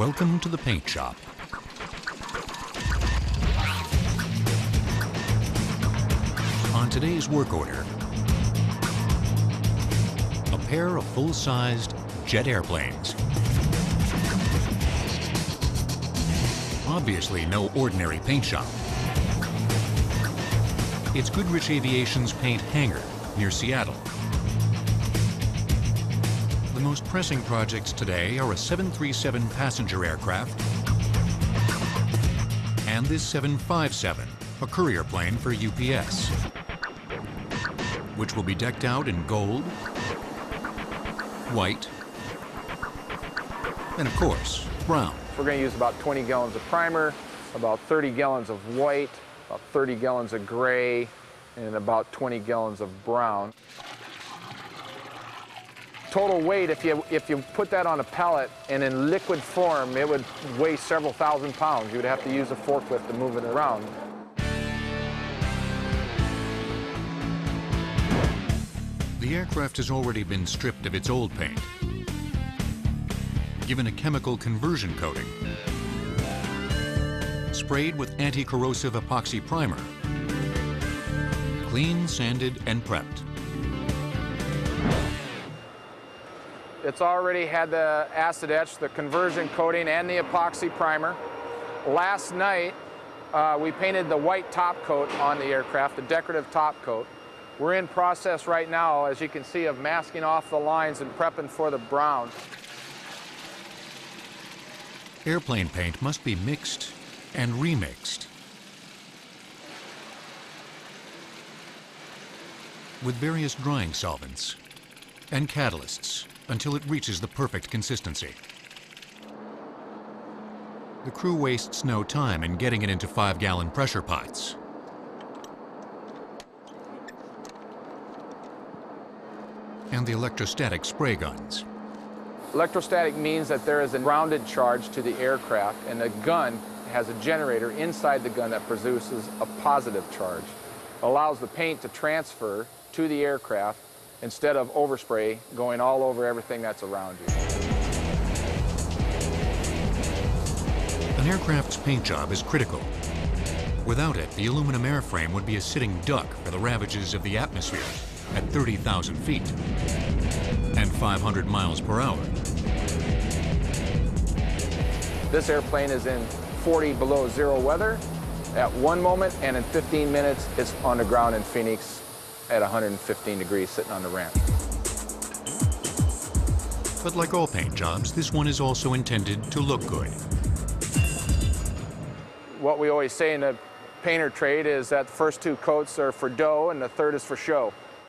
Welcome to the paint shop. On today's work order, a pair of full-sized jet airplanes. Obviously no ordinary paint shop. It's Goodrich Aviation's paint hangar near Seattle. The most pressing projects today are a 737 passenger aircraft and this 757, a courier plane for UPS, which will be decked out in gold, white, and of course, brown. We're going to use about 20 gallons of primer, about 30 gallons of white, about 30 gallons of gray, and about 20 gallons of brown. Total weight, if you, if you put that on a pallet and in liquid form, it would weigh several thousand pounds. You would have to use a forklift to move it around. The aircraft has already been stripped of its old paint, given a chemical conversion coating, sprayed with anti-corrosive epoxy primer, clean, sanded, and prepped. It's already had the acid etch, the conversion coating, and the epoxy primer. Last night, uh, we painted the white top coat on the aircraft, the decorative top coat. We're in process right now, as you can see, of masking off the lines and prepping for the brown. Airplane paint must be mixed and remixed. with various drying solvents and catalysts until it reaches the perfect consistency. The crew wastes no time in getting it into five-gallon pressure pots. And the electrostatic spray guns. Electrostatic means that there is a grounded charge to the aircraft and the gun has a generator inside the gun that produces a positive charge. It allows the paint to transfer to the aircraft instead of overspray going all over everything that's around you. An aircraft's paint job is critical. Without it, the aluminum airframe would be a sitting duck for the ravages of the atmosphere at 30,000 feet and 500 miles per hour. This airplane is in 40 below zero weather at one moment, and in 15 minutes, it's on the ground in Phoenix at 115 degrees sitting on the ramp. But like all paint jobs, this one is also intended to look good. What we always say in the painter trade is that the first two coats are for dough and the third is for show.